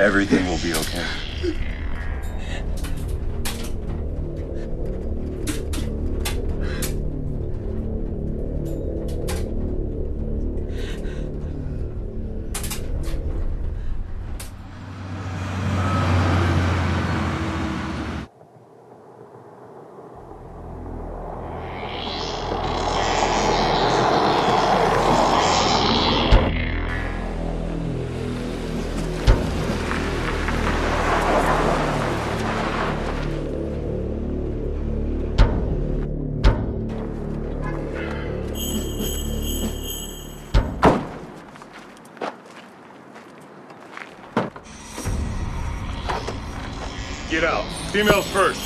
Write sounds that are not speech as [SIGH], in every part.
Everything will be okay. Females first.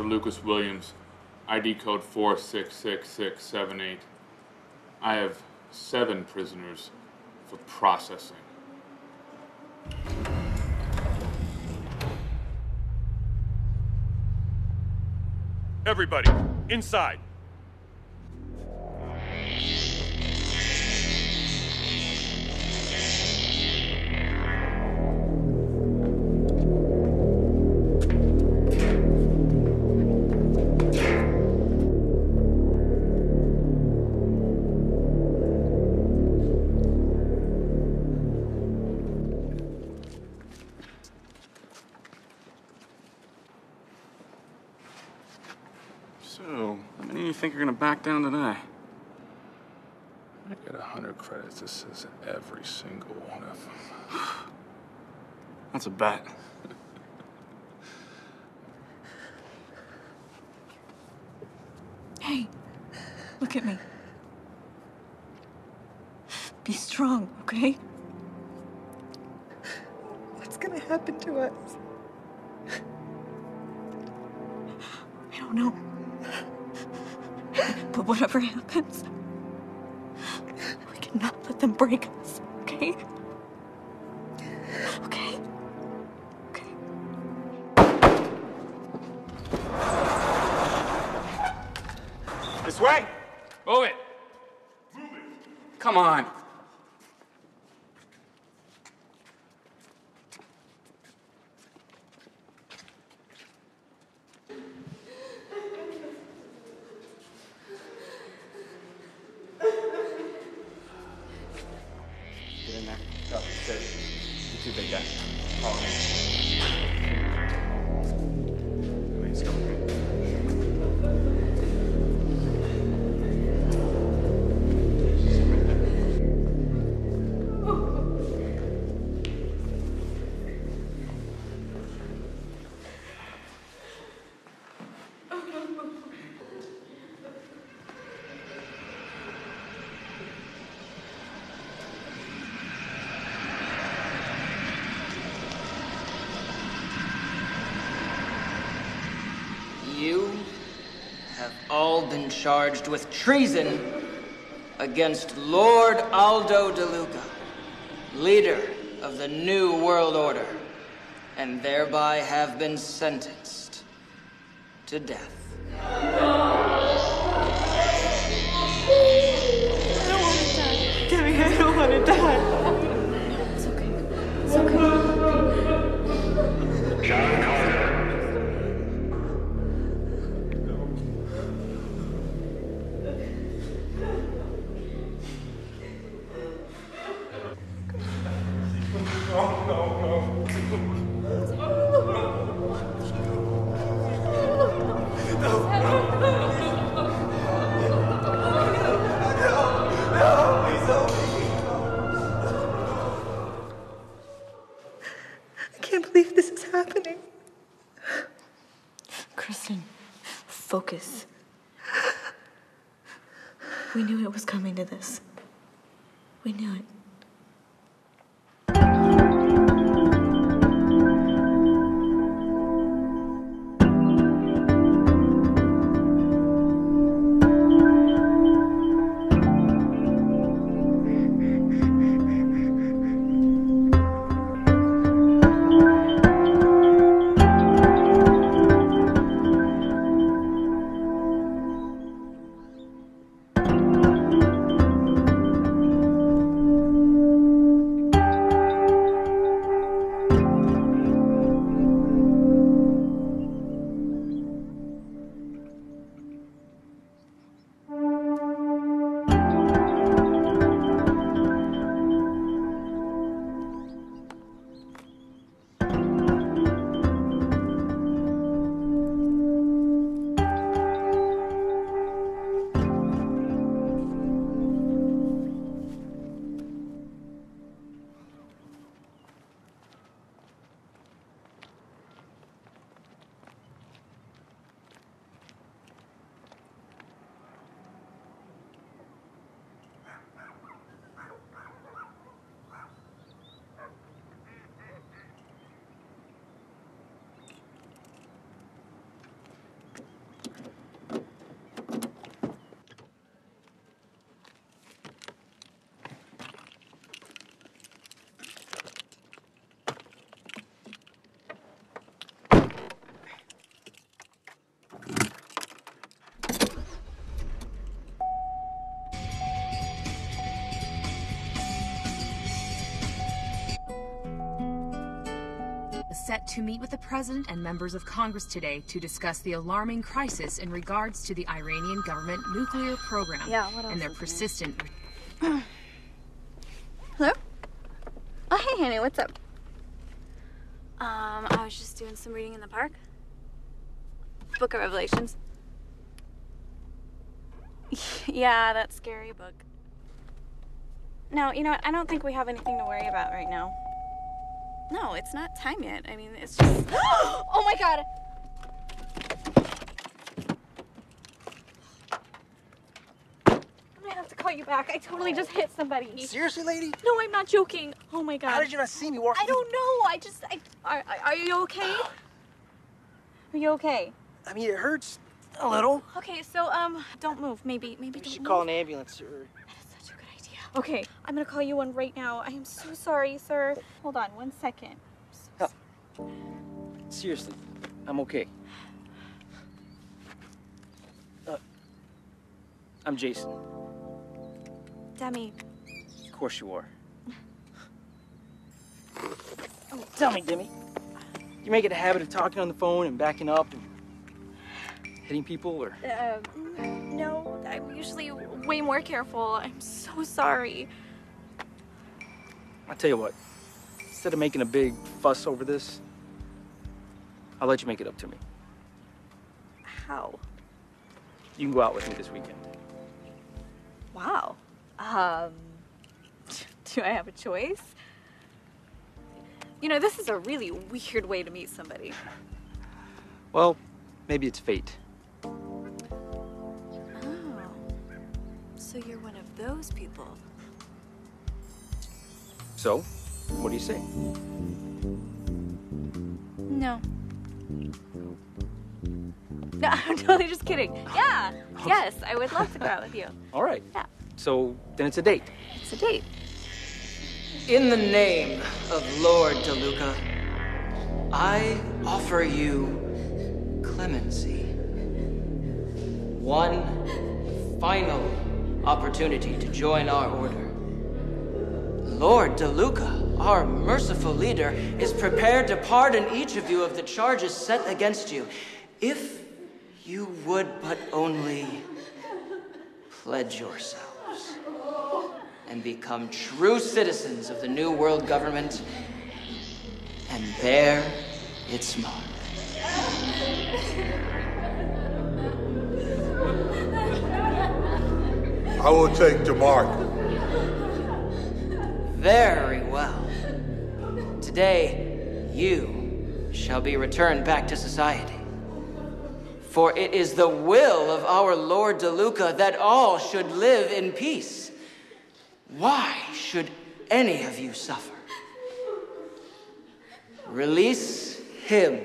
Officer Lucas Williams, ID code 466678. I have seven prisoners for processing. Everybody, inside. Back down today? I get a hundred credits. This is every single one of them. [SIGHS] That's a bet. Hey, look at me. Be strong, okay? What's gonna happen to us? I don't know. But whatever happens, we cannot let them break us, okay? Okay? Okay. This way! Move it! Move it! Come on. All been charged with treason against Lord Aldo De Luca, leader of the New World Order, and thereby have been sentenced to death. Set to meet with the president and members of Congress today to discuss the alarming crisis in regards to the Iranian government nuclear program Yeah, what else and their persistent [CLEARS THROAT] Hello? Oh, hey, Hanny, what's up? Um, I was just doing some reading in the park. Book of Revelations. [LAUGHS] yeah, that scary book. No, you know what? I don't think we have anything to worry about right now. No, it's not time yet. I mean, it's just. [GASPS] oh my god! I might have to call you back. I totally just hit somebody. Seriously, lady? No, I'm not joking. Oh my god. How did you not see me walking? I don't know. I just. I, are, are you okay? [GASPS] Are you okay? I mean, it hurts a little. Okay, so um, don't move. Maybe, maybe We don't should move. call an ambulance or. Such a good idea. Okay, I'm gonna call you one right now. I am so sorry, sir. Hold on one second. Seriously, I'm okay. Uh, I'm Jason. Demi. Of course you are. [LAUGHS] Oh, tell me, Demi. You make it a habit of talking on the phone and backing up and hitting people, or Um, no, I'm usually way more careful. I'm so sorry. I'll tell you what. Instead of making a big fuss over this, I'll let you make it up to me. How? You can go out with me this weekend. Wow. Um, [LAUGHS] do I have a choice? You know, this is a really weird way to meet somebody. Well, maybe it's fate. So you're one of those people. So, what do you say? No. No, [LAUGHS] I'm totally just kidding. Yeah. Yes, I would love to go out with you. [LAUGHS] All right. Yeah. So then it's a date. It's a date. In the name of Lord DeLuca, I offer you clemency. One final opportunity to join our order. Lord DeLuca, our merciful leader, is prepared to pardon each of you of the charges set against you, if you would but only pledge yourselves and become true citizens of the New World Government and bear its mark. I will take the mark. Very well. Today, you shall be returned back to society. For it is the will of our Lord DeLuca that all should live in peace. Why should any of you suffer? Release him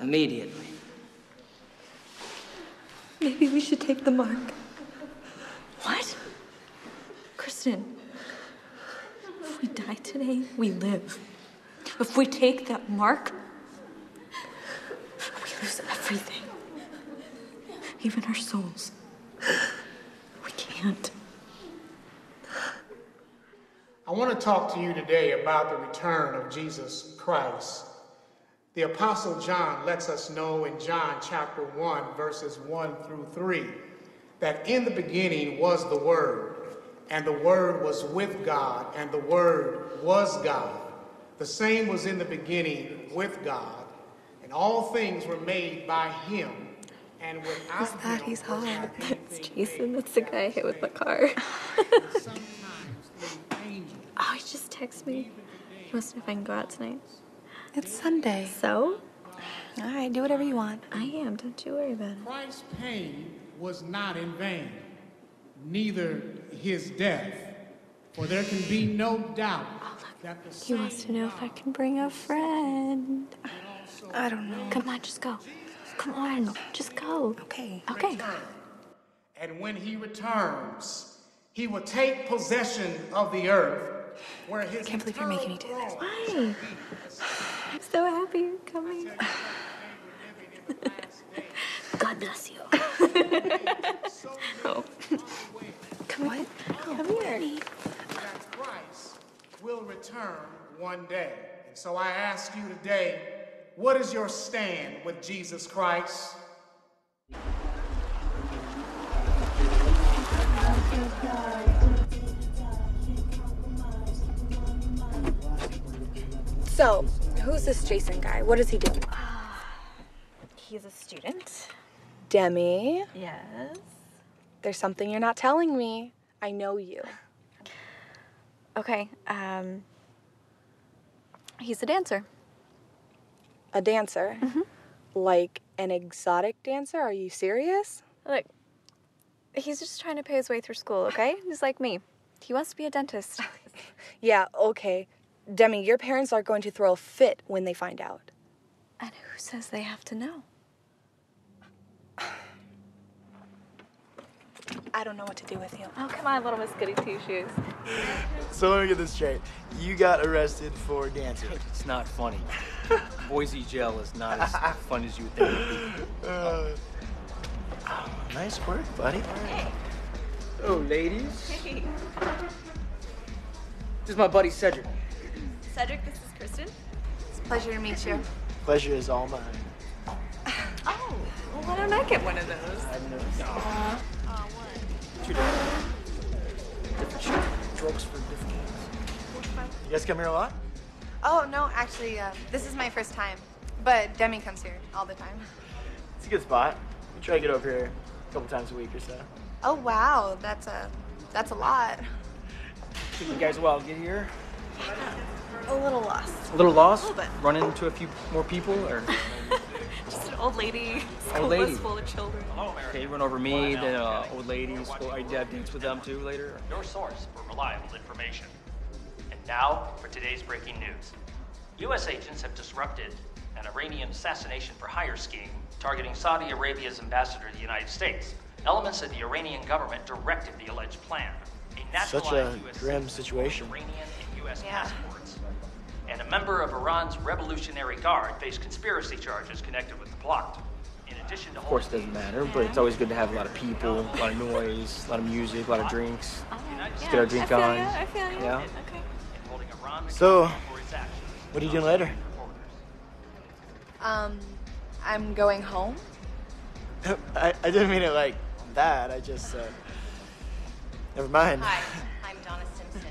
immediately. Maybe we should take the mark. What? Kristen, if we die today, we live. If we take that mark, we lose everything. Even our souls. We can't. I want to talk to you today about the return of Jesus Christ. The Apostle John lets us know in John chapter 1, verses 1 through 3, that in the beginning was the Word, and the Word was with God, and the Word was God. The same was in the beginning with God, and all things were made by Him. And without Who's that? him He's hot. That's Jason. That's the guy I hit with the car. oh, he just texted me. He wants to know if I can go out tonight. It's Sunday. So? All right, do whatever you want. I am. Don't you worry about it. Christ's pain was not in vain, neither his death. For there can be no doubt oh, that the He wants to know if I can bring a friend. I don't know. Come on, just go. Come on, just go. Okay. Okay. And when he returns, he will take possession of the earth, where his Can't believe you're making me do this. Why? I'm so happy you're coming. [LAUGHS] God bless you. oh. Come on. Come here. that Christ will return one day. And so I ask you today, what is your stand with Jesus Christ? So, who's this Jason guy? What does he do? [SIGHS] He's a student. Demi, Yes. there's something you're not telling me. I know you. Okay. Um. He's a dancer. A dancer? Like an exotic dancer? Are you serious? Look, he's just trying to pay his way through school. Okay? He's like me. He wants to be a dentist. [LAUGHS] Yeah, okay. Demi, your parents are going to throw a fit when they find out. and who says they have to know? I don't know what to do with you. Oh, come on, little Miss Goody Two Shoes. So let me get this straight. You got arrested for dancing. [LAUGHS] It's not funny. Boise jail is not as [LAUGHS] fun as you would think. it would be. Uh, oh, nice work, buddy. Oh, ladies. This is my buddy Cedric. Cedric, this is Kristen. It's a pleasure to meet you. Pleasure is all mine. [LAUGHS] Oh, well, why don't I get one of those? Two different, different shit. Drugs for different kids. You guys come here a lot? Oh, no, actually, uh, this is my first time. But Demi comes here all the time. It's a good spot. We try to get over here a couple times a week or so. Oh, wow, that's a, that's a lot. Took you guys a while to get here. A little lost. A little lost. A little bit. Run into a few more people, or [LAUGHS] old lady. School Old lady. bus full of children. okay, run over me, then uh, old ladies. Well, I did dates with them too later. Your source for reliable information. And now for today's breaking news. U.S. agents have disrupted an Iranian assassination for hire scheme targeting Saudi Arabia's ambassador to the United States. Elements of the Iranian government directed the alleged plan. A Such a U.S. grim situation. Iranian and U.S. passports. And a member of Iran's Revolutionary Guard faced conspiracy charges connected with the plot. In addition to Of course, it doesn't matter, but it's always good to have a lot of people, a lot of noise, a lot of music, a lot of drinks. Let's get our drink I feel on. ya, I feel ya. Yeah. Okay. So, what are you doing later? Um, I'm going home. [LAUGHS] I, I didn't mean it like that. I just, uh, never mind. Hi, I'm Donna Simpson.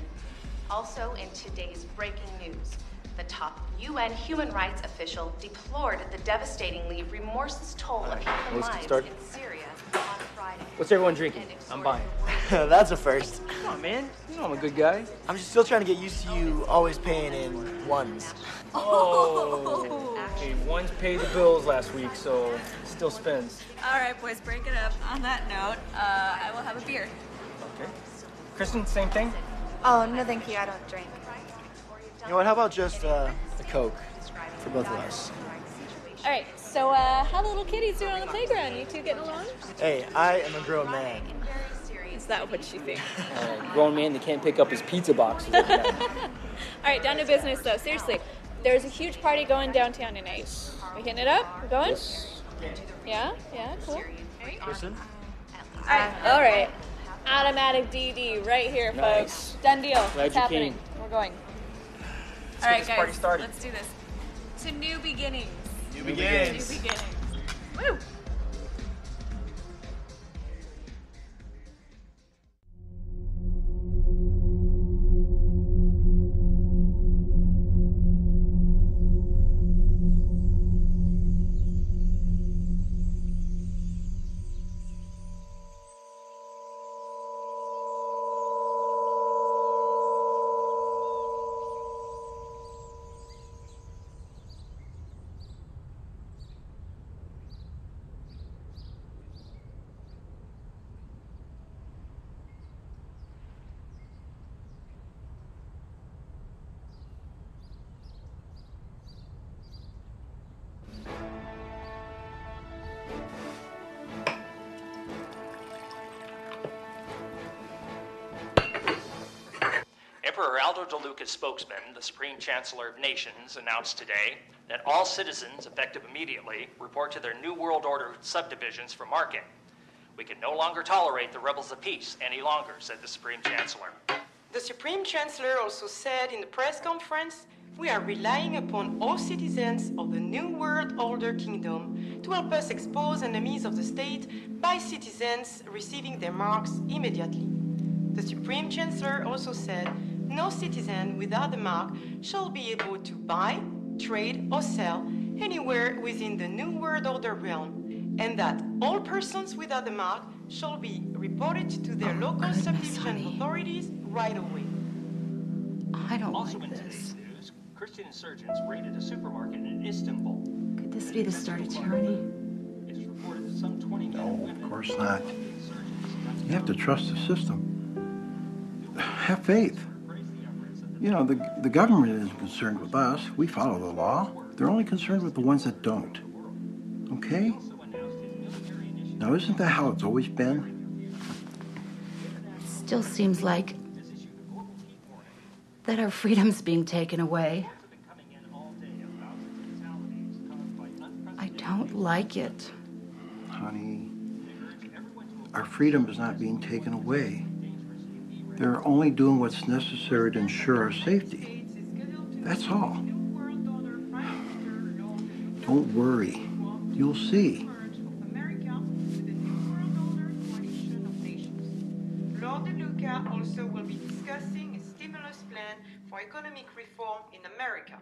Also, in today's breaking news, the top UN human rights official deplored the devastatingly remorseless toll of human let's lives started. in Syria on Friday. What's everyone drinking? I'm buying. [LAUGHS] That's a first. Come on, man. You know I'm a good guy. I'm just still trying to get used to you always paying in ones. Oh. [LAUGHS] Hey, one's paid the bills last week, so still spends. All right, boys, break it up. On that note, uh, I will have a beer. Okay. Kristen, same thing? Oh, no, thank you. I don't drink. You know what? How about just uh, a Coke for both of us? All right, so uh, how the little kitties doing on the playground? You two getting along? Hey, I am a grown man. Is that what you think? Uh, grown man that can't pick up his pizza box. [LAUGHS] All right, down to business though. Seriously, there's a huge party going downtown tonight. We hitting it up? We going? Yeah, yeah, cool. Kristen? All right, all right. Automatic DD right here, Nice. folks. Done deal. Glad it's happening. came. We're going. Let's all get right, this guys. party started. Let's do this. To new beginnings. New beginnings. New beginnings. Woo! Spokesman, the Supreme Chancellor of Nations, announced today that all citizens, effective immediately, report to their New World Order subdivisions for marking. We can no longer tolerate the rebels of peace any longer, said the Supreme Chancellor. The Supreme Chancellor also said in the press conference we are relying upon all citizens of the New World Order Kingdom to help us expose enemies of the state by citizens receiving their marks immediately. The Supreme Chancellor also said no citizen without the mark shall be able to buy, trade, or sell anywhere within the New World Order realm, and that all persons without the mark shall be reported to their oh, local subdivision authorities right away. I don't also like in this. today's news, Christian insurgents raided a supermarket in Istanbul. Could this be the start of tyranny? It is reported that some 20 men and women Of course not. You have to trust the system. Have faith. You know, the, the government isn't concerned with us. We follow the law. They're only concerned with the ones that don't. Okay? Now, isn't that how it's always been? Still seems like that our freedom's being taken away. I don't like it. Honey, our freedom is not being taken away. They're only doing what's necessary to ensure our safety. That's all. Don't worry. You'll see. Lord DeLuca also will be discussing a stimulus plan for economic reform in America.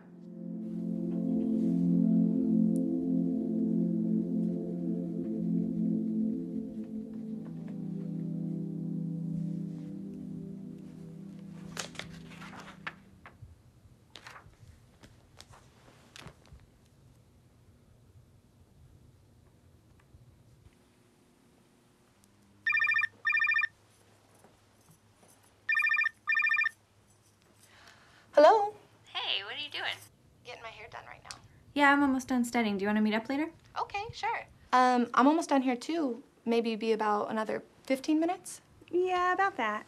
Yeah, I'm almost done studying. Do you want to meet up later? Okay, sure. Um, I'm almost done here too. Maybe be about another 15 minutes? Yeah, about that.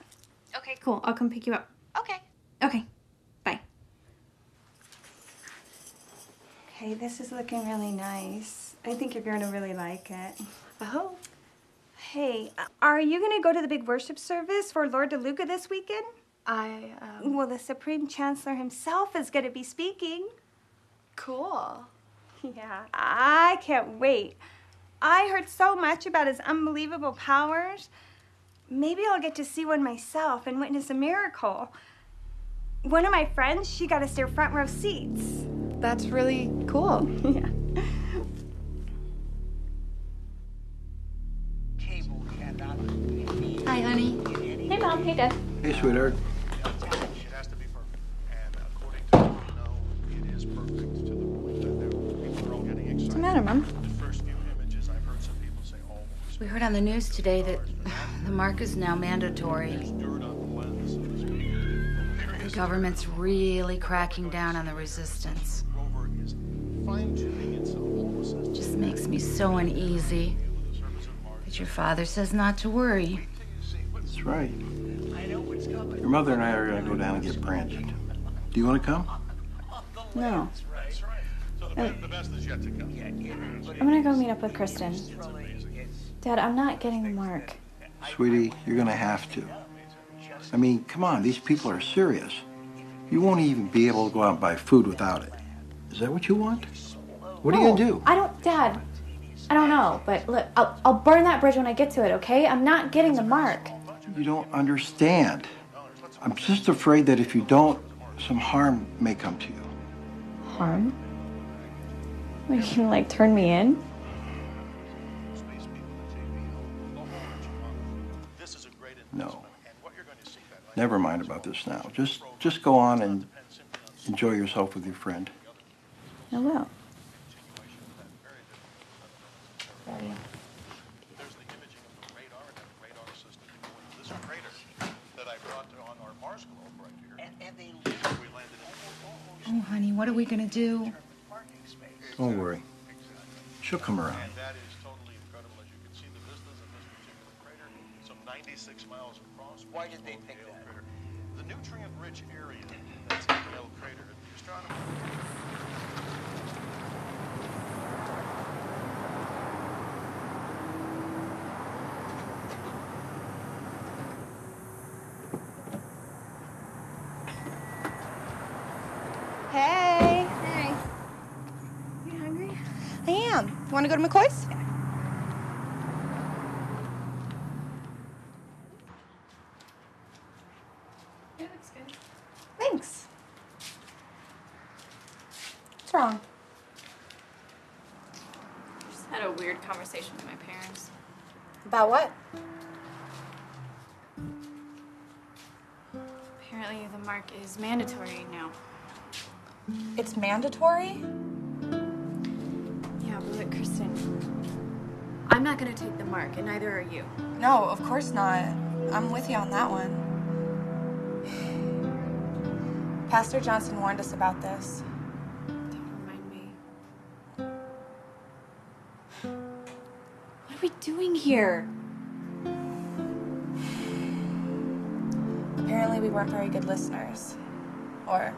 Okay, cool. I'll come pick you up. Okay. Okay. Bye. Okay, this is looking really nice. I think you're going to really like it. I hope. Hey, uh, are you going to go to the big worship service for Lord DeLuca this weekend? I, um... Well, the Supreme Chancellor himself is going to be speaking. Cool. [LAUGHS] Yeah, I can't wait. I heard so much about his unbelievable powers. Maybe I'll get to see one myself and witness a miracle. One of my friends, she got us their front row seats. That's really cool. [LAUGHS] yeah. Hi, honey. Hey, Mom. Hey, Dad. Hey, sweetheart. On the news today that [SIGHS] the mark is now mandatory. The government's really cracking down on the resistance. Just makes me so uneasy. But your father says not to worry. That's right. Your mother and I are going to go down and get branched. Do you want to come? No. I'm gonna go meet up with Kristen. Dad, I'm not getting the mark. Sweetie, you're going to have to. I mean, come on, these people are serious. You won't even be able to go out and buy food without it. Is that what you want? What are you going to do? I don't, Dad. I don't know, but look, I'll, I'll burn that bridge when I get to it, okay? I'm not getting the mark. You don't understand. I'm just afraid that if you don't, some harm may come to you. Harm? You gonna, like, turn me in? No. Never mind about this now. Just just go on and enjoy yourself with your friend. I will. Oh, honey, what are we gonna do? Don't worry. She'll come around. Some 96 miles across. Why did they pick that? The nutrient-rich area that's in the Gale Crater. The astronomers Hey. Hey. You hungry? I am. You want to go to McCoy's? It looks good. Thanks. What's wrong? Just had a weird conversation with my parents. About what? Apparently, the mark is mandatory now. It's mandatory? Yeah, but Kristen, I'm not gonna take the mark, and neither are you. No, of course not. I'm with you on that one. [SIGHS] Pastor Johnson warned us about this. Here? Apparently, we weren't very good listeners. Or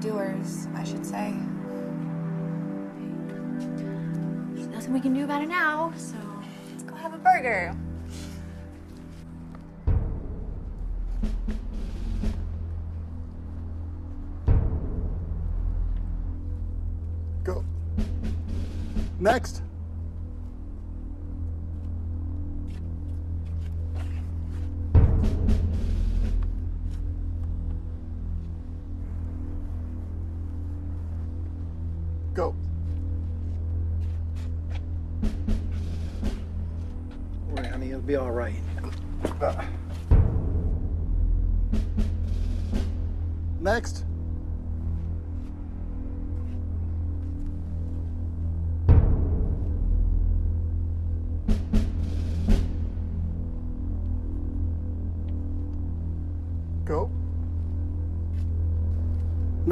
doers, I should say. There's nothing we can do about it now, so let's go have a burger. Go. Next.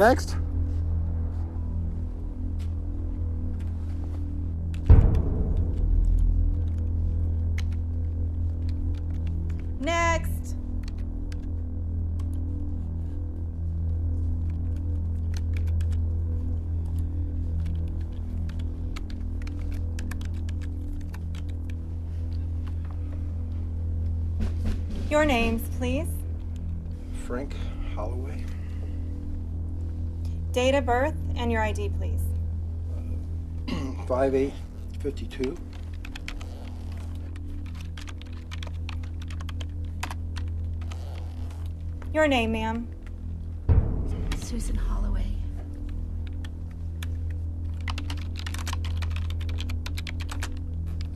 Next. Date of birth and your ID, please. [CLEARS THROAT] Five eight fifty two. Your name, ma'am. Susan Holloway.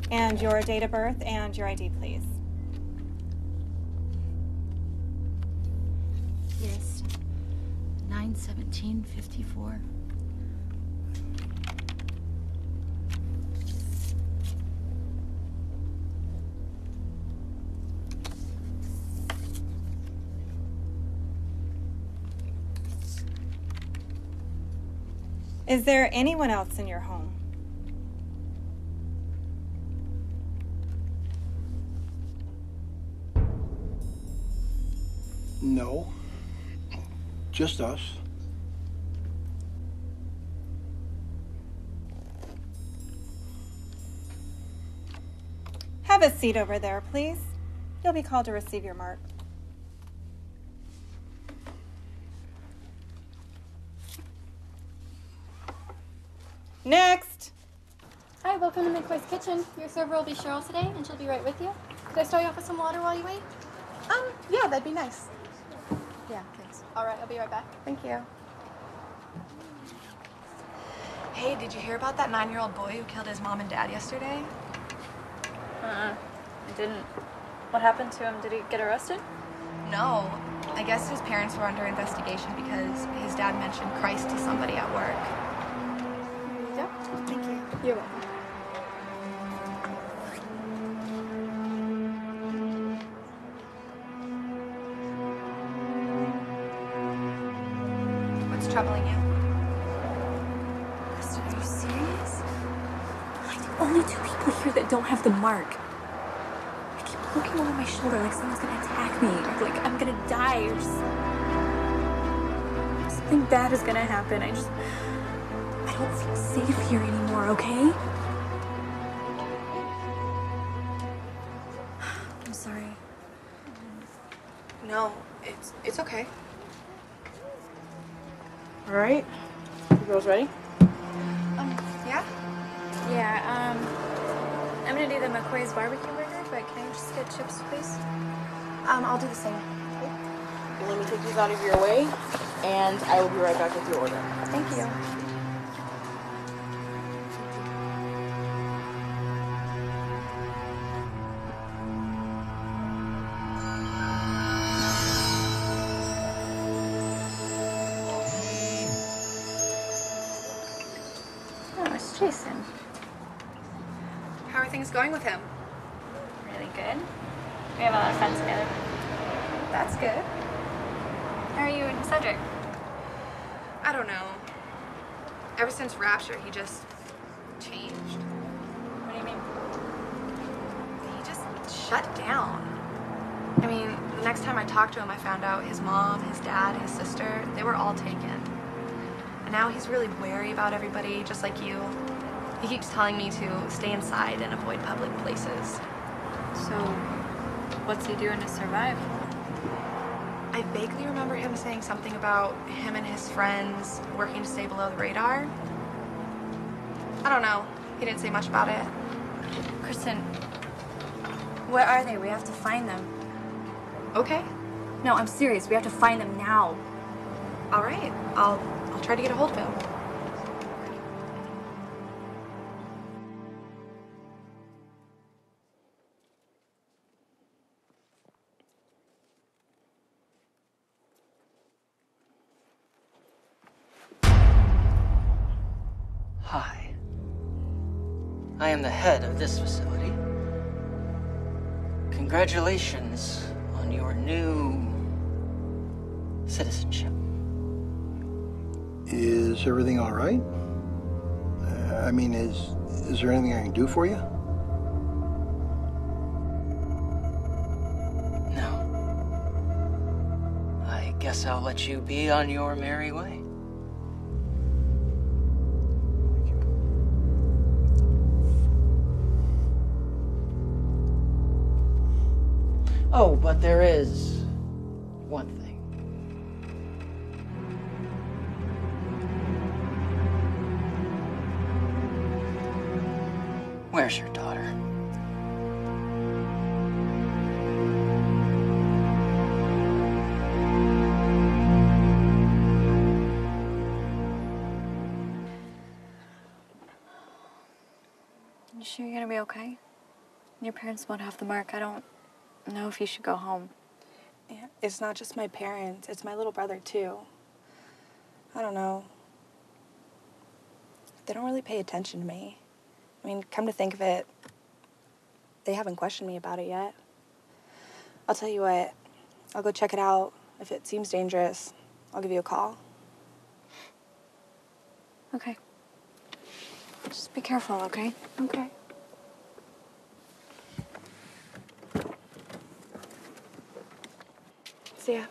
And your date of birth and your ID, please. 91754. Is there anyone else in your home? No. Just us. A seat over there, please. You'll be called to receive your mark. Next. Hi, welcome to McCoy's Kitchen. Your server will be Cheryl today, and she'll be right with you. Could I start you off with some water while you wait? Um, yeah, that'd be nice. Yeah, thanks. All right, I'll be right back. Thank you. Hey, did you hear about that nine-year-old boy who killed his mom and dad yesterday? Uh-uh. I didn't. What happened to him? Did he get arrested? No. I guess his parents were under investigation because his dad mentioned Christ to somebody at work. Yeah. Thank you. You're welcome. Mark. I keep looking over my shoulder like someone's gonna attack me, or like I'm gonna die, or just something bad is gonna happen. I just I don't feel safe here anymore. Okay? [SIGHS] I'm sorry. No, it's it's okay. All right. You girls ready? The McCoy's barbecue burger, but can I just get chips, please? Um, I'll do the same. Let me take these out of your way, and I will be right back with your order. Thank you. Next time I talked to him, I found out his mom, his dad, his sister, they were all taken. And now he's really wary about everybody, just like you. He keeps telling me to stay inside and avoid public places. So, what's he doing to survive? I vaguely remember him saying something about him and his friends working to stay below the radar. I don't know. He didn't say much about it. Kristen, where are they? We have to find them. Okay. No, I'm serious. We have to find them now. All right. I'll I'll try to get a hold of him. Hi. I am the head of this facility. Congratulations on your new citizenship. Is everything all right? Uh, I mean, is is there anything I can do for you? No. I guess I'll let you be on your merry way. Oh, but there is one thing. Where's your daughter? You sure you're gonna be okay? Your parents won't have the mark. I don't know if you should go home. Yeah, it's not just my parents, it's my little brother too. I don't know. They don't really pay attention to me. I mean, come to think of it, they haven't questioned me about it yet. I'll tell you what, I'll go check it out. If it seems dangerous, I'll give you a call. Okay. Just be careful, okay? Okay. See ya.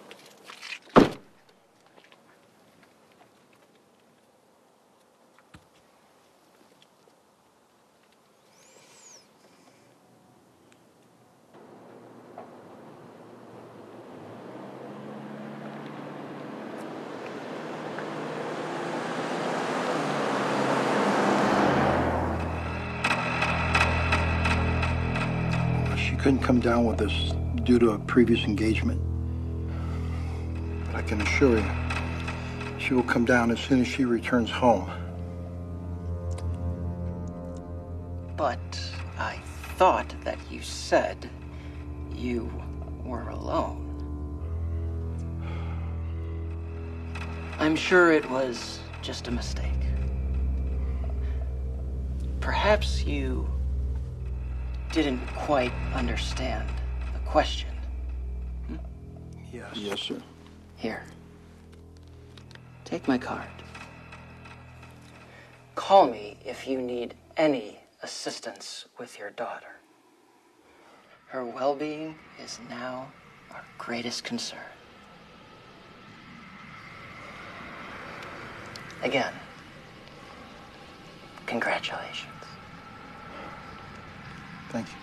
She couldn't come down with us due to a previous engagement. But I can assure you, she will come down as soon as she returns home. But I thought that you said you were alone. I'm sure it was just a mistake. Perhaps you didn't quite understand the question. Hmm? Yes. Yes, sir. Here. Take my card. Call me if you need any assistance with your daughter. Her well being is now our greatest concern. Again, congratulations. Thank you.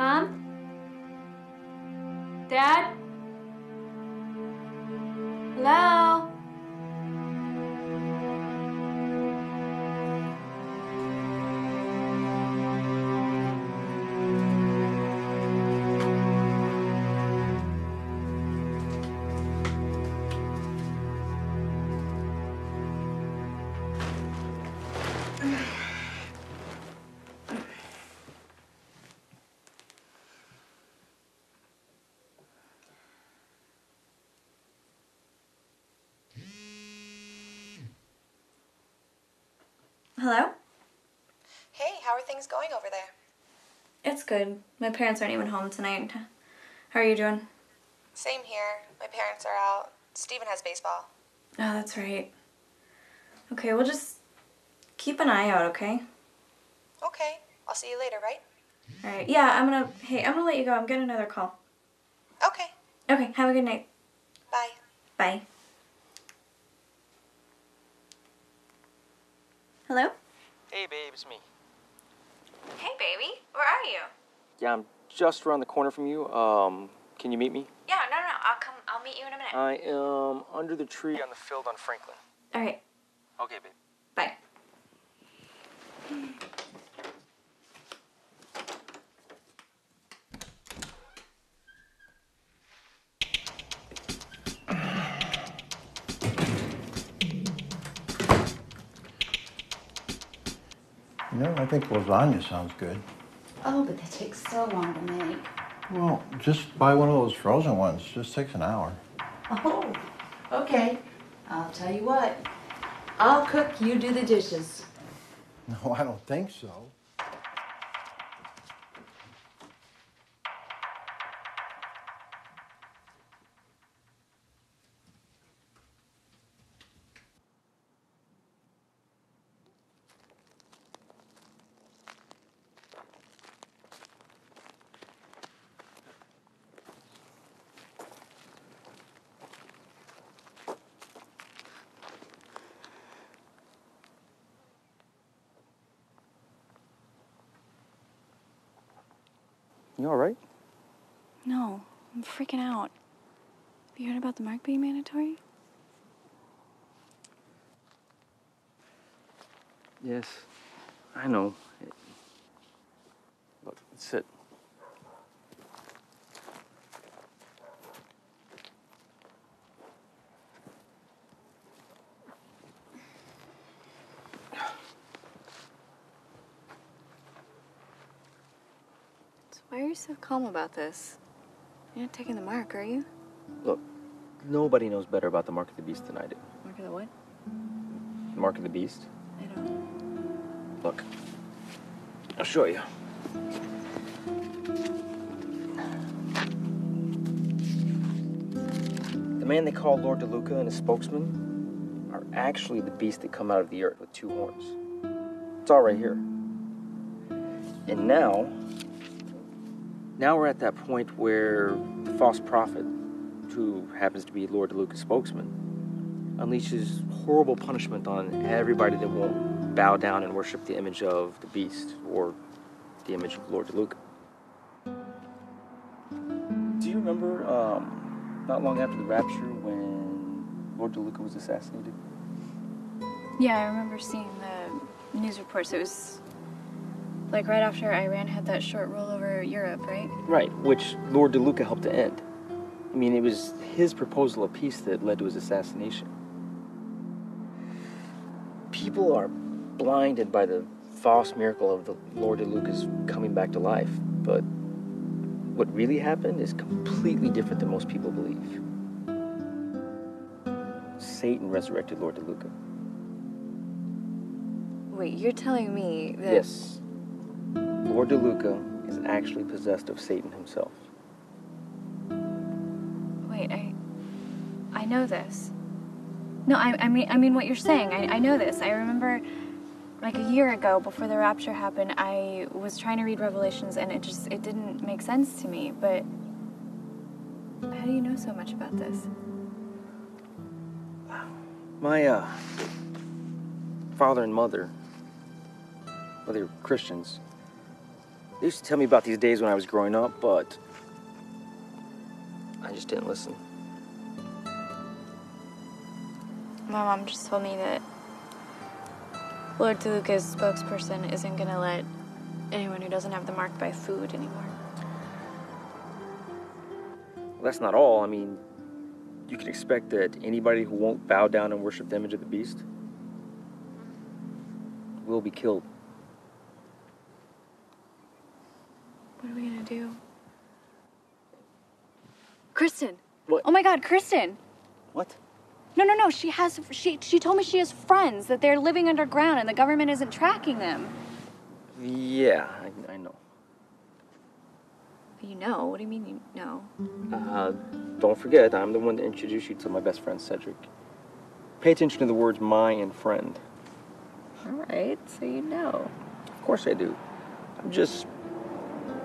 Mom? Dad? Hello? Hey, how are things going over there? It's good. My parents aren't even home tonight. How are you doing? Same here. My parents are out. Steven has baseball. Oh, that's right. Okay, we'll just keep an eye out, okay? Okay. I'll see you later, right? All right. Yeah, I'm gonna. Hey, I'm gonna let you go. I'm getting another call. Okay. Okay. Have a good night. Bye. Bye. Hello? Hey, babe, it's me. Hey, baby. Where are you? Yeah, I'm just around the corner from you. Um, can you meet me? Yeah, no, no. I'll come. I'll meet you in a minute. I am under the tree on the field on Franklin. All right. Okay, babe. Bye. Know, I think lasagna sounds good. Oh, but that takes so long to make. Well, just buy one of those frozen ones. Just takes an hour. Oh, okay. I'll tell you what. I'll cook, you do the dishes. No, I don't think so. You all right? No, I'm freaking out. Have you heard about the mark being mandatory? Yes, I know. Look, sit. So why are you so calm about this? You're not taking the mark, are you? Look, nobody knows better about the Mark of the Beast than I do. Mark of the what? The Mark of the Beast? I don't. Look, I'll show you. The man they call Lord DeLuca and his spokesman are actually the beasts that come out of the earth with two horns. It's all right here. And now, now we're at that point where the false prophet, who happens to be Lord DeLuca's spokesman, unleashes horrible punishment on everybody that won't bow down and worship the image of the beast or the image of Lord DeLuca. Do you remember um, not long after the rapture when Lord DeLuca was assassinated? Yeah, I remember seeing the news reports. It was like right after Iran had that short rule over Europe, right? Right, which Lord DeLuca helped to end. I mean, it was his proposal of peace that led to his assassination. People are blinded by the false miracle of the Lord DeLuca's coming back to life, but what really happened is completely different than most people believe. Satan resurrected Lord DeLuca. Wait, you're telling me that Yes. Lord DeLuca is actually possessed of Satan himself. Wait, I I know this. No, I, I mean I mean what you're saying. I, I know this. I remember like a year ago before the rapture happened, I was trying to read Revelations and it just it didn't make sense to me. But how do you know so much about this? My uh, father and mother, well, they were Christians. They used to tell me about these days when I was growing up, but I just didn't listen. My mom just told me that Lord DeLuca's spokesperson isn't gonna let anyone who doesn't have the mark buy food anymore. Well, that's not all. I mean, you can expect that anybody who won't bow down and worship the image of the beast will be killed. What are we gonna do? Kristen! What? Oh my god, Kristen! What? No, no, no. She has. She she told me she has friends that they're living underground and the government isn't tracking them. Yeah, I, I know. You know? What do you mean you know? Uh, don't forget, I'm the one to introduce you to my best friend, Cedric. Pay attention to the words my and friend. All right, so you know. Of course I do. I'm just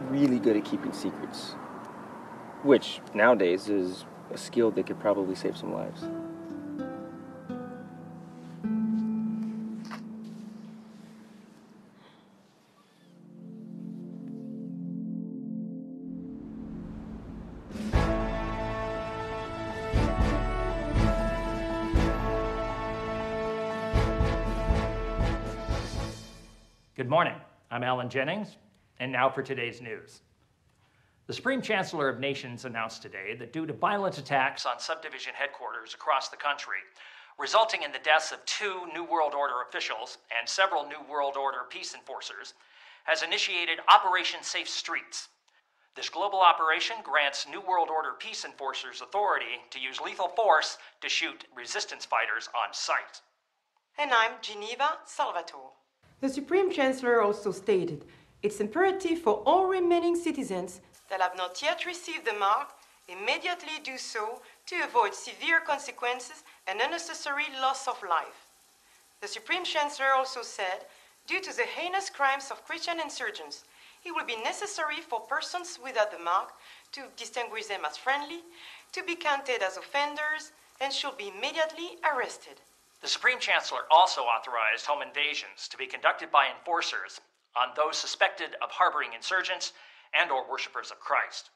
really good at keeping secrets. Which, nowadays, is a skill that could probably save some lives. Good morning. I'm Alan Jennings, and now for today's news. The Supreme Chancellor of Nations announced today that due to violent attacks on subdivision headquarters across the country, resulting in the deaths of two New World Order officials and several New World Order peace enforcers, has initiated Operation Safe Streets. This global operation grants New World Order peace enforcers authority to use lethal force to shoot resistance fighters on sight. And I'm Geneva Salvatore. The Supreme Chancellor also stated it's imperative for all remaining citizens that have not yet received the mark immediately do so to avoid severe consequences and unnecessary loss of life. The Supreme Chancellor also said, due to the heinous crimes of Christian insurgents, it will be necessary for persons without the mark to distinguish them as friendly, to be counted as offenders, and should be immediately arrested. The Supreme Chancellor also authorized home invasions to be conducted by enforcers on those suspected of harboring insurgents and or worshippers of Christ.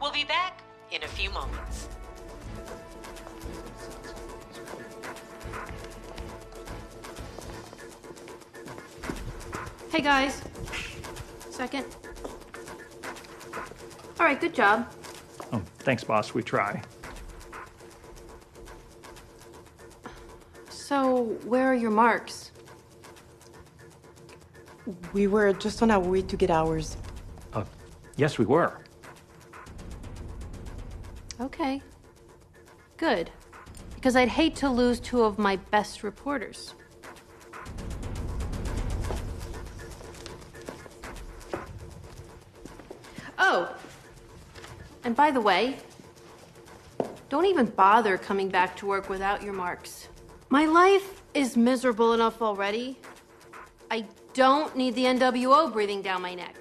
We'll be back in a few moments. Hey guys. Second. All right, good job. Oh, thanks, boss. We try. So, where are your marks? We were just on our way to get ours. Uh, yes, we were. Okay. Good. Because I'd hate to lose two of my best reporters. Oh, and by the way, don't even bother coming back to work without your marks. My life is miserable enough already. I don't need the NWO breathing down my neck.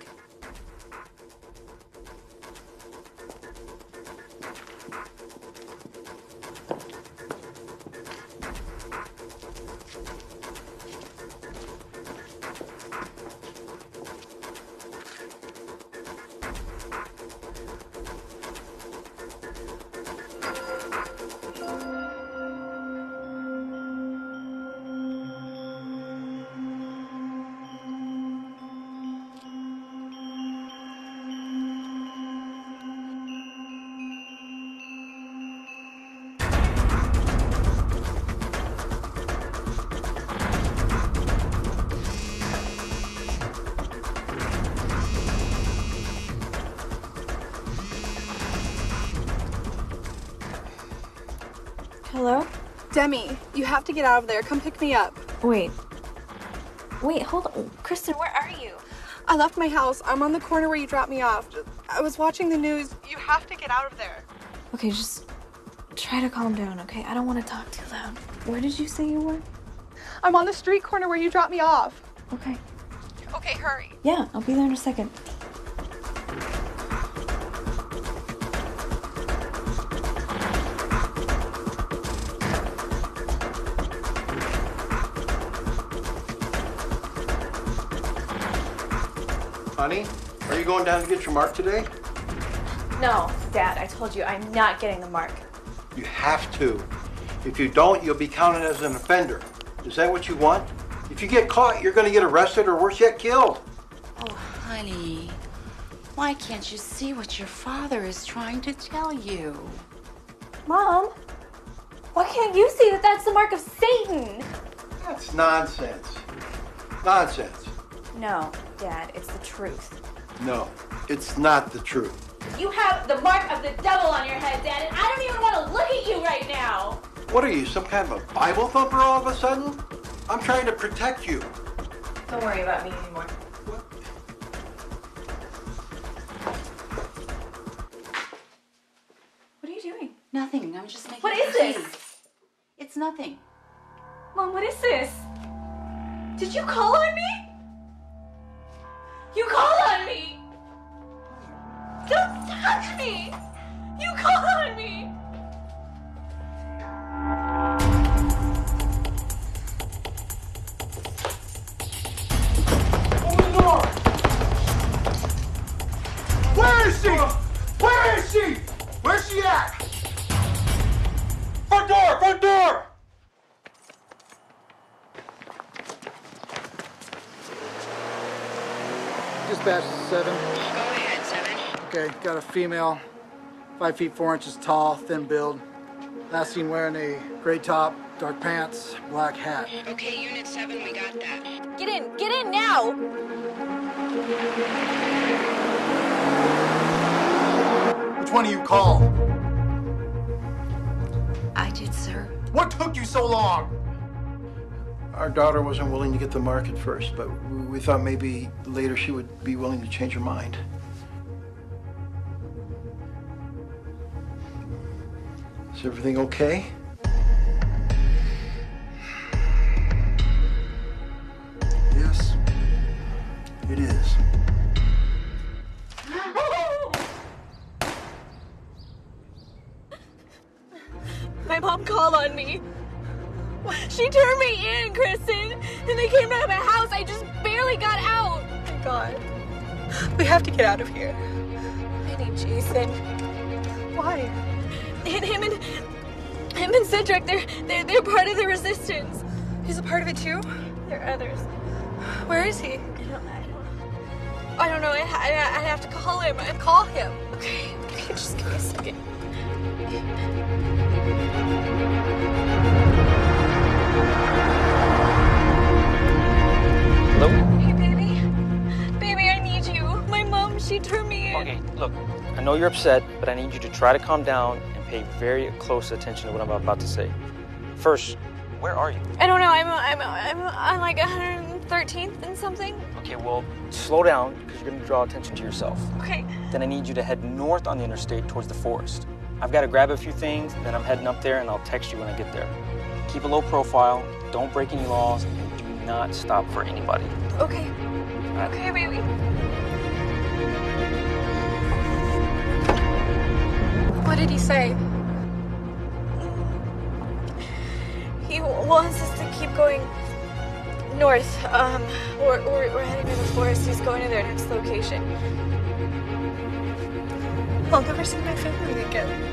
Demi, you have to get out of there. Come pick me up. Wait. Wait, hold on. Kristen, where are you? I left my house. I'm on the corner where you dropped me off. I was watching the news. You have to get out of there. Okay, just try to calm down, okay? I don't want to talk too loud. Where did you say you were? I'm on the street corner where you dropped me off. Okay. Okay, hurry. Yeah, I'll be there in a second. Going down to get your mark today? No, Dad, I told you I'm not getting the mark. You have to. If you don't, you'll be counted as an offender. Is that what you want? If you get caught, you're going to get arrested or worse yet, killed. Oh, honey, why can't you see what your father is trying to tell you? Mom, why can't you see that that's the mark of Satan? That's nonsense. Nonsense. No, Dad, it's the truth. No, it's not the truth. You have the mark of the devil on your head, Dad, and I don't even want to look at you right now. What are you, some kind of a Bible thumper all of a sudden? I'm trying to protect you. Don't worry about me anymore. What are you doing? Nothing. I'm just making What is a this? It's nothing. Mom, what is this? Did you call on me? You call on me! Don't touch me! You call on me! Dispatch seven. Go ahead, seven. Okay, got a female, five feet four inches tall, thin build. Last seen wearing a gray top, dark pants, black hat. Okay, Unit 7, we got that. Get in! Get in now! Which one do you call? I did, sir. What took you so long? Our daughter wasn't willing to get the mark at first, but we thought maybe later she would be willing to change her mind. Is everything okay? Yes, it is. My mom called on me. She turned me in, Kristen. And they came to my house. I just barely got out. Oh my God. We have to get out of here. I need Jason. Why? And him and him and Cedric, they're they're they're part of the resistance. He's a part of it too? There are others. Where is he? I don't, I don't, I don't know. I, I, I'd have to call him. I'd Call him. Okay, okay, just give me a second. Hello? Hey, baby. Baby, I need you. My mom, she turned me in. Okay, look, I know you're upset, but I need you to try to calm down and pay very close attention to what I'm about to say. First, where are you? I don't know. I'm I'm I'm on like 113th and something. Okay, well, slow down because you're going to draw attention to yourself. Okay. Then I need you to head north on the interstate towards the forest. I've got to grab a few things, then I'm heading up there and I'll text you when I get there. Keep a low profile, don't break any laws, and do not stop for anybody. Okay. Okay, baby. What did he say? He wants us to keep going north. Um, we're, we're, we're heading to the forest. He's going to their next location. I'll never see my family again.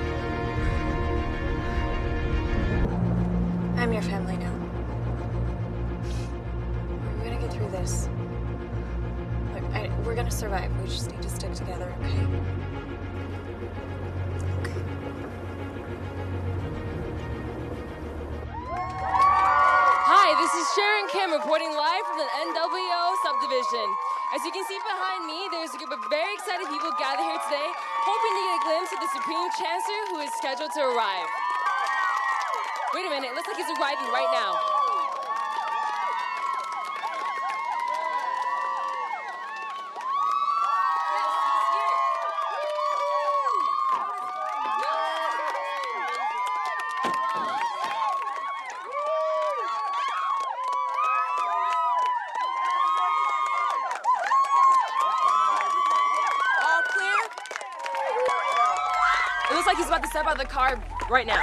I'm your family now. We're gonna get through this. Look, I, we're gonna survive. We just need to stick together, okay? Hi, this is Sharon Kim reporting live from the NWO subdivision. As you can see behind me, there's a group of very excited people gathered here today, hoping to get a glimpse of the Supreme Chancellor who is scheduled to arrive. Wait a minute, looks like he's arriving right now. It looks like he's about to step out of the car right now.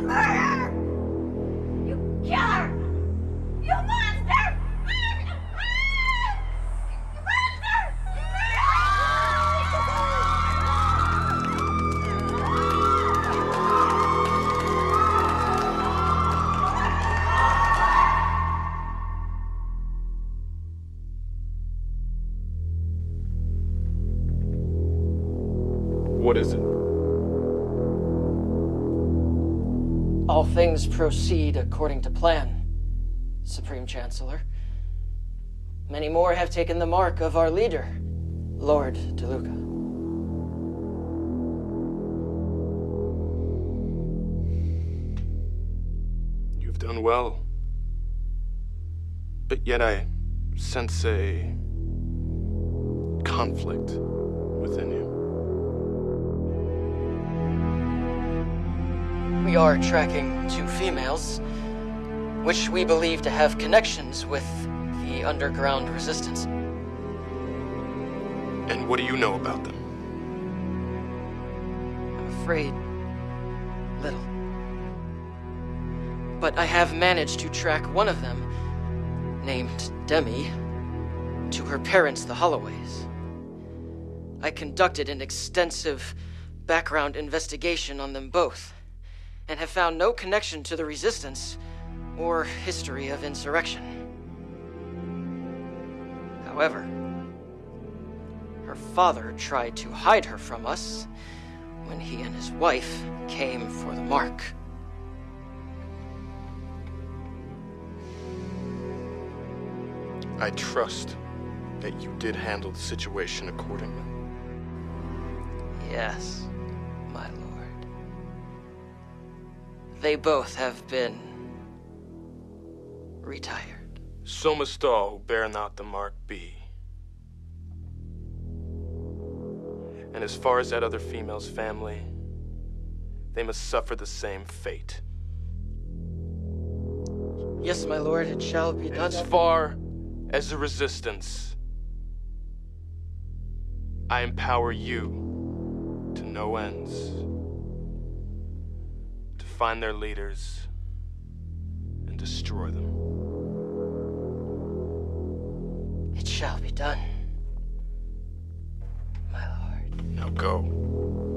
You murderer! Proceed according to plan, Supreme Chancellor. Many more have taken the mark of our leader, Lord DeLuca. You've done well. But yet I sense a conflict we are tracking two females, which we believe to have connections with the underground resistance. And what do you know about them? I'm afraid little. But I have managed to track one of them, named Demi, to her parents, the Holloways. I conducted an extensive background investigation on them both, and have found no connection to the Resistance or history of insurrection. However, her father tried to hide her from us when he and his wife came for the mark. I trust that you did handle the situation accordingly. Yes, my lord. They both have been retired. So must all who bear not the mark be. And as far as that other female's family, they must suffer the same fate. Yes, my lord, it shall be done. As far as the resistance, I empower you to no ends find their leaders and destroy them. It shall be done. My lord. Now go.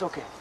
It's okay.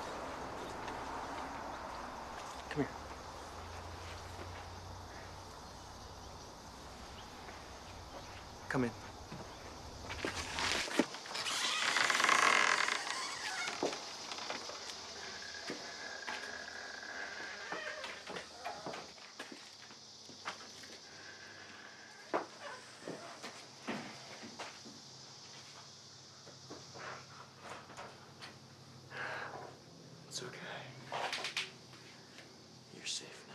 It's okay. You're safe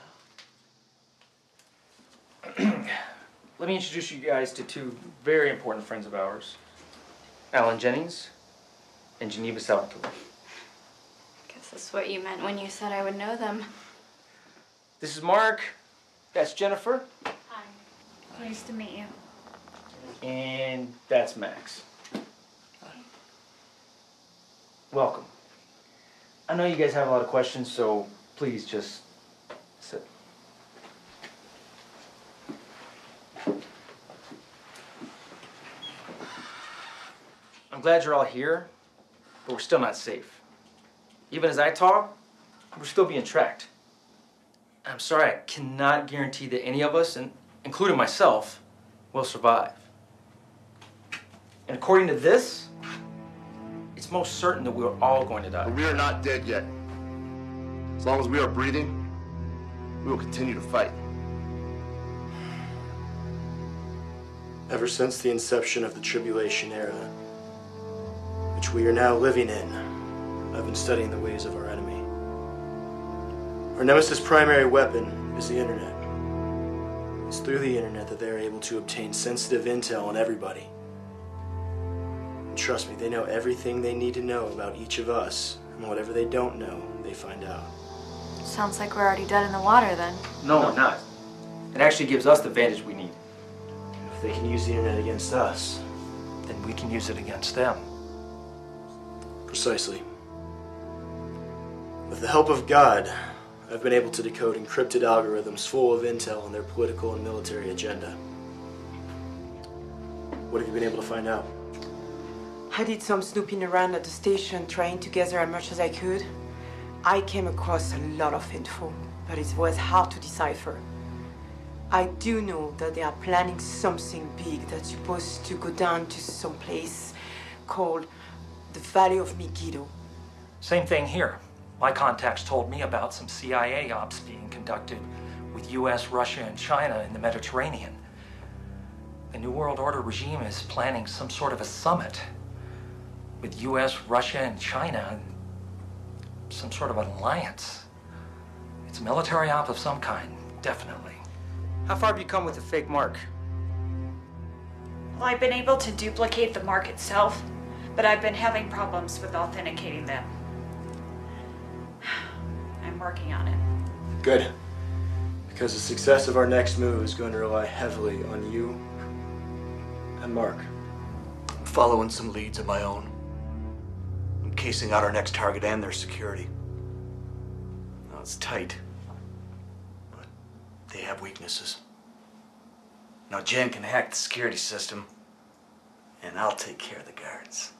now. [CLEARS THROAT] Let me introduce you guys to two very important friends of ours Alan Jennings and Geneva Salvatore. I guess that's what you meant when you said I would know them. This is Mark. That's Jennifer. Hi. Nice to meet you. And that's Max. Welcome. I know you guys have a lot of questions, so please just sit. I'm glad you're all here, but we're still not safe. Even as I talk, we're still being tracked. I'm sorry, I cannot guarantee that any of us, and including myself, will survive. And according to this, it's most certain that we're all going to die. But we are not dead yet. As long as we are breathing, we will continue to fight. Ever since the inception of the tribulation era, which we are now living in, I've been studying the ways of our enemy. Our nemesis' primary weapon is the internet. It's through the internet that they're able to obtain sensitive intel on everybody. And trust me, they know everything they need to know about each of us, and whatever they don't know, they find out. Sounds like we're already dead in the water then. No, we're not. It actually gives us the advantage we need. If they can use the internet against us, then we can use it against them. Precisely. With the help of God, I've been able to decode encrypted algorithms full of intel on their political and military agenda. What have you been able to find out? I did some snooping around at the station, trying to gather as much as I could. I came across a lot of info, but it was hard to decipher. I do know that they are planning something big that's supposed to go down to some place called the Valley of Megiddo. Same thing here. My contacts told me about some CIA ops being conducted with US, Russia, and China in the Mediterranean. The New World Order regime is planning some sort of a summit with US, Russia, and China. Some sort of an alliance. It's a military op of some kind, definitely. How far have you come with the fake mark? Well, I've been able to duplicate the mark itself, but I've been having problems with authenticating them. [SIGHS] I'm working on it. Good. Because the success of our next move is going to rely heavily on you and Mark. I'm following some leads of my own. I'm casing out our next target and their security. Now, it's tight, but they have weaknesses. Now, Jen can hack the security system, and I'll take care of the guards.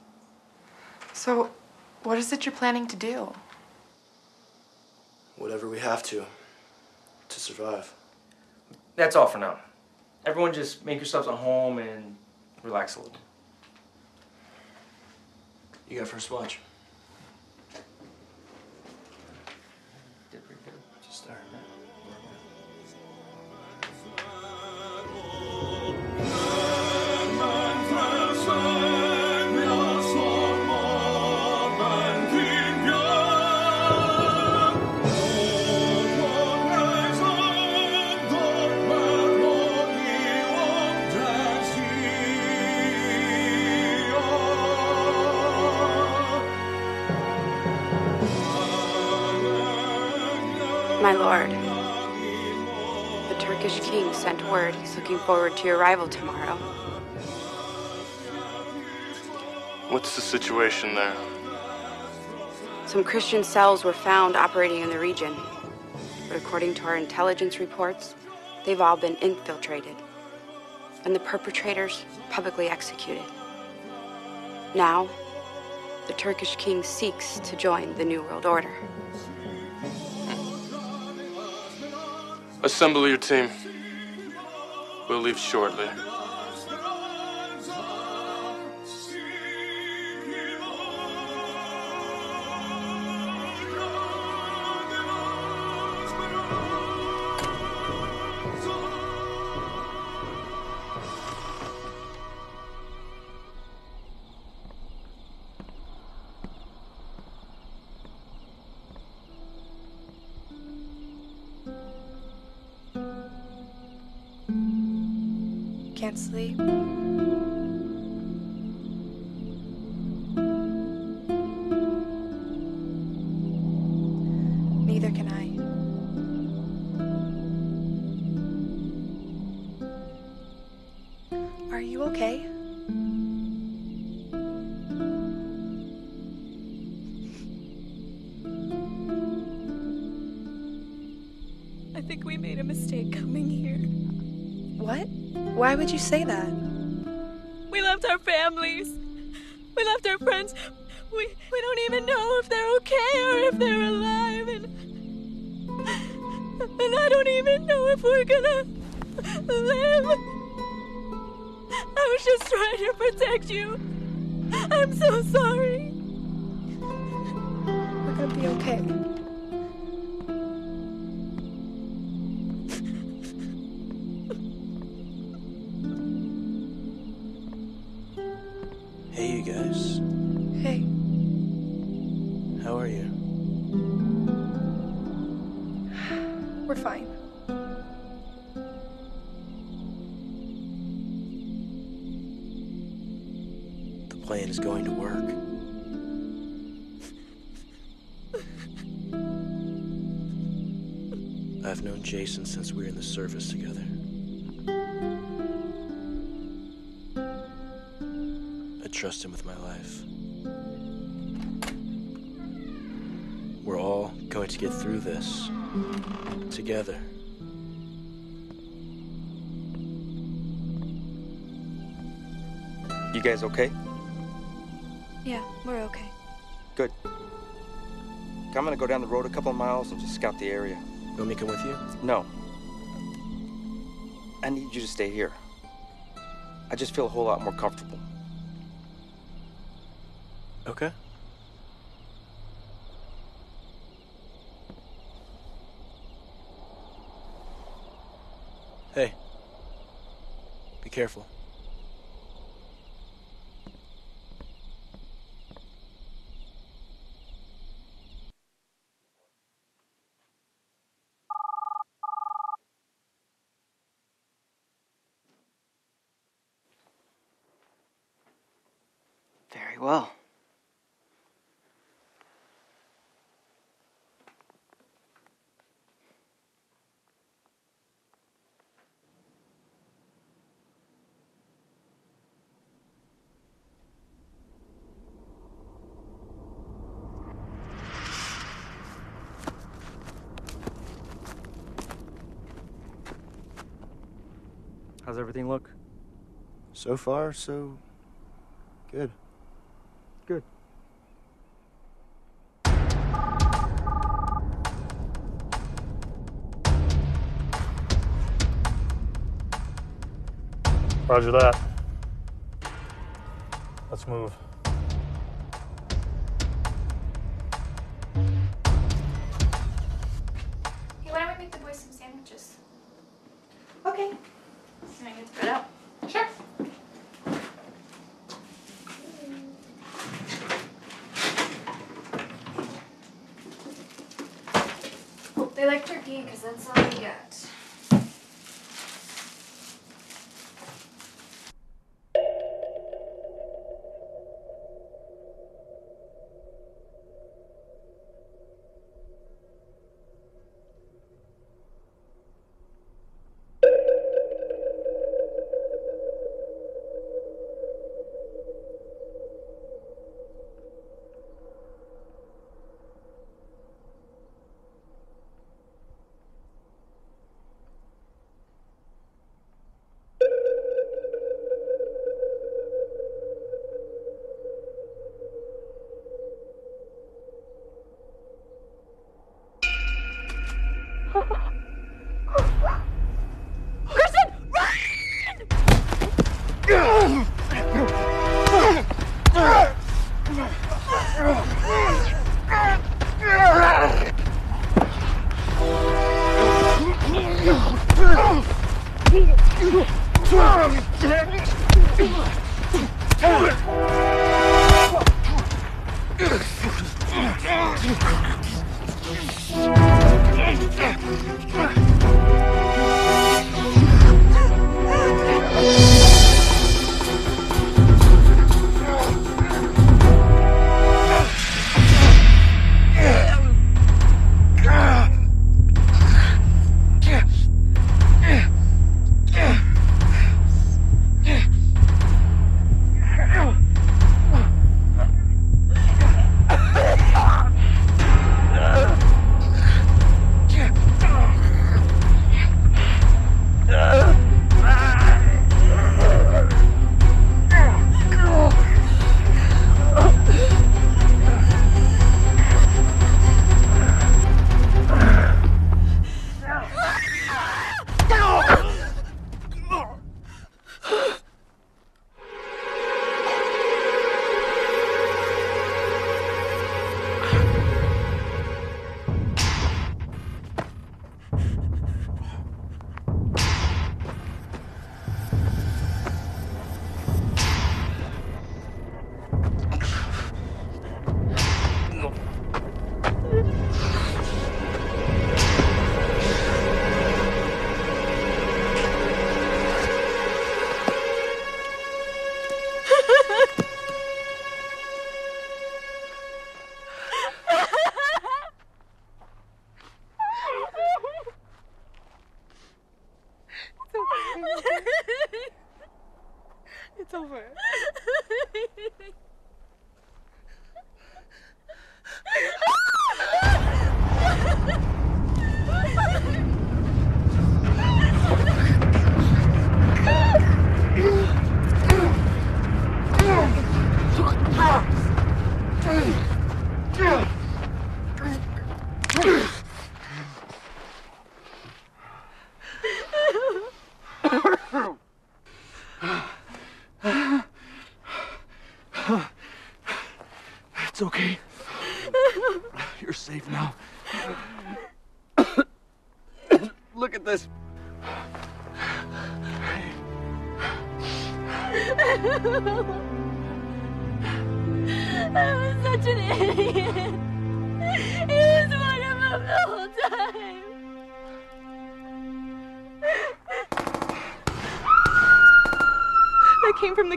So, what is it you're planning to do? Whatever we have to, to survive. That's all for now. Everyone just make yourselves at home and relax a little. You got first watch. My lord, the Turkish king sent word he's looking forward to your arrival tomorrow. What's the situation there? Some Christian cells were found operating in the region, but according to our intelligence reports, they've all been infiltrated, and the perpetrators publicly executed. Now, the Turkish king seeks to join the New World Order. Assemble your team. We'll leave shortly. Would you say that? We left our families. We left our friends. We we don't even know if they're okay or if they're alive and and I don't even know if we're gonna live. I was just trying to protect you. I'm so sorry. We're gonna be okay. Known Jason since we're in the service together. I trust him with my life. We're all going to get through this together. You guys okay? Yeah, we're okay. Good. I'm gonna go down the road a couple of miles and just scout the area. You want me to come with you? No. I need you to stay here. I just feel a whole lot more comfortable. Okay. Hey. Be careful. Very well. How's everything look? So far, so good. Good. Roger that. Let's move.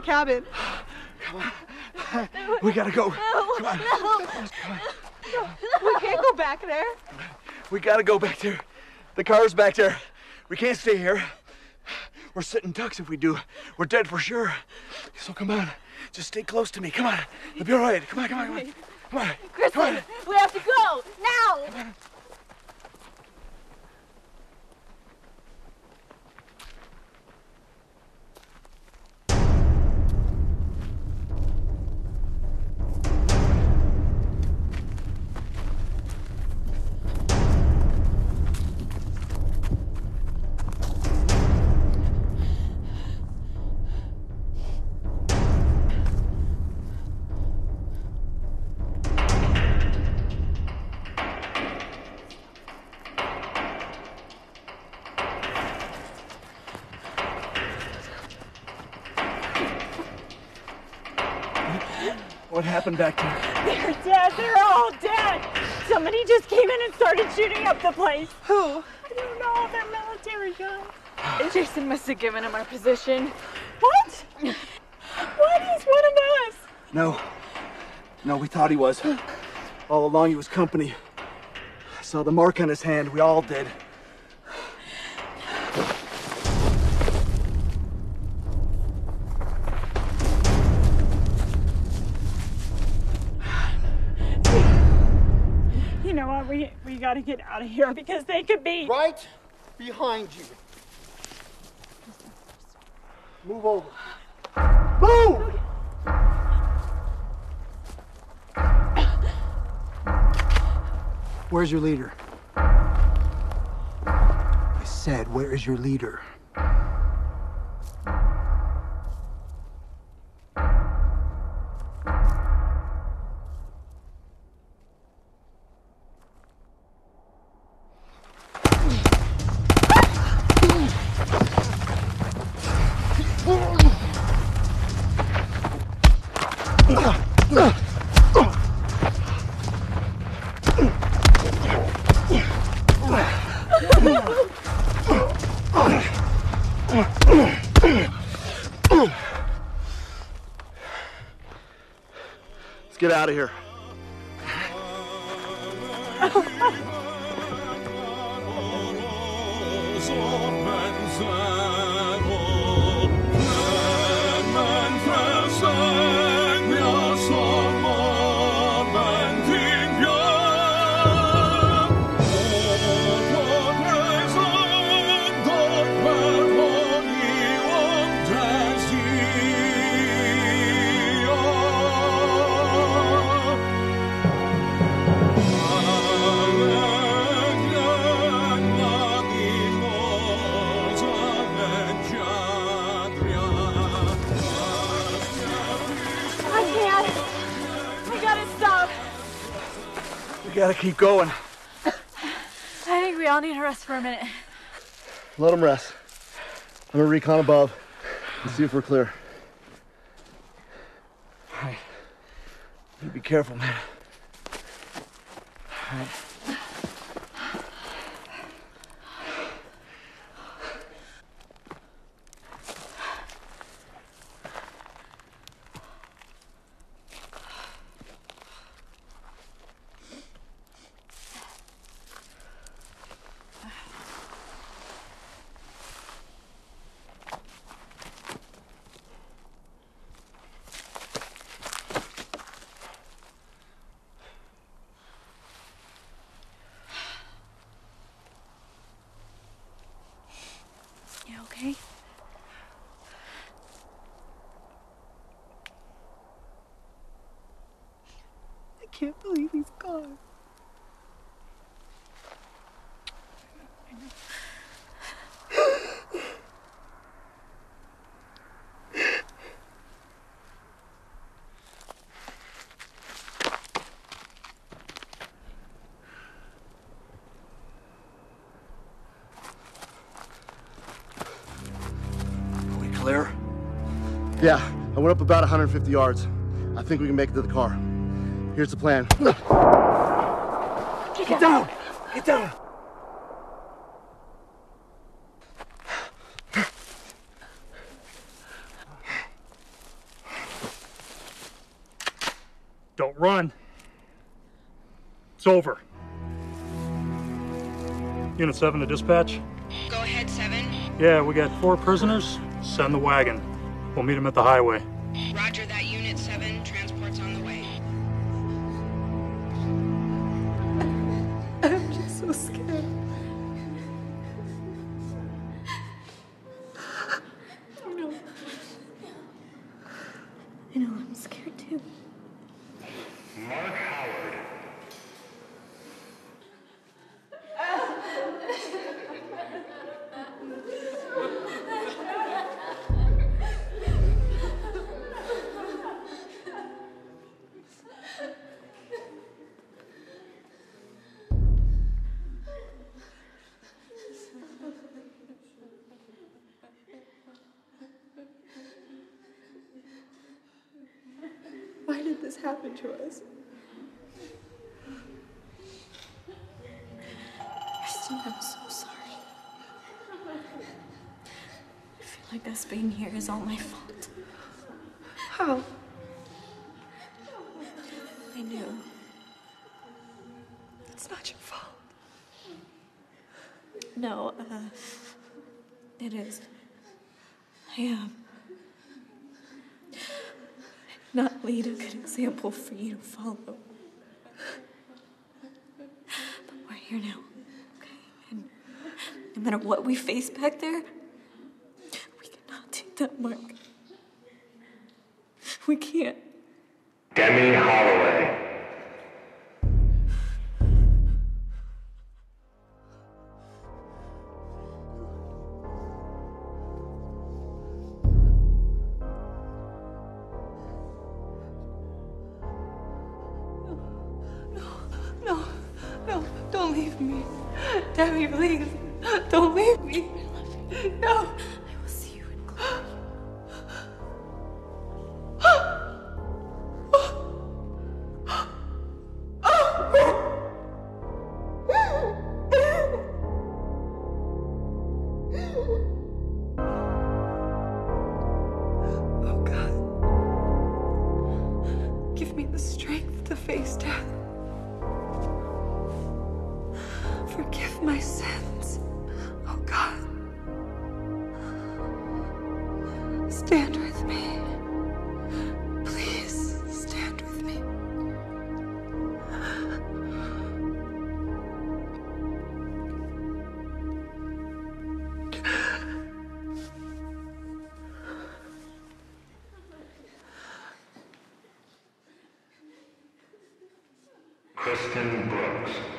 That came from the cabin. We gotta go. No, Come on. no. We can't go back there. We gotta go back there. The car's back there. We can't stay here. We're sitting ducks if we do. We're dead for sure. So come on. Just stay close to me. Come on. It'll be all right. Come on, come on, come on. Come on. Kristen, we have to go now. Happened back there? They're dead. They're all dead. Somebody just came in and started shooting up the place. Who? I don't know. They're military guys. [GASPS] Jason must have given him our position. What? What is one of us? No. No, we thought he was. All along he was company. I saw the mark on his hand. We all did. We we got to get out of here because they could be right behind you. Move over. Move! Where's your leader? I said, where is your leader? Get out of here. Keep going. I think we all need to rest for a minute. Let them rest. I'm gonna recon above and see if we're clear. All right. You be careful, man. Yeah, I went up about 150 yards. I think we can make it to the car. Here's the plan. Get down! Get down! Don't run. It's over. Unit 7 to dispatch. Go ahead, 7. Yeah, we got four prisoners. Send the wagon. We'll meet him at the highway. example for you to follow. But we're here now, okay? And no matter what we face back there, we cannot take that mark. Justin Brooks.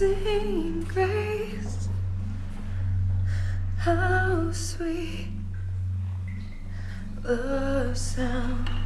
Amazing grace, how sweet the sound.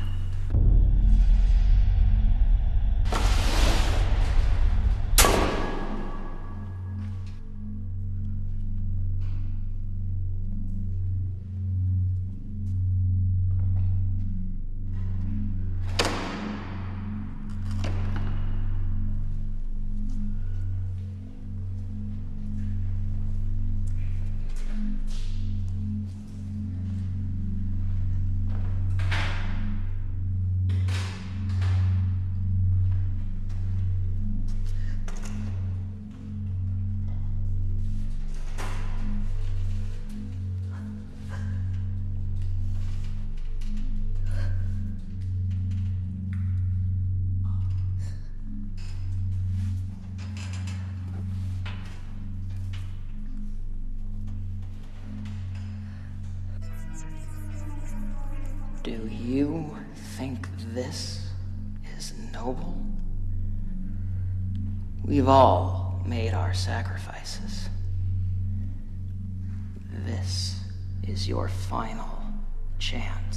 Your final chance.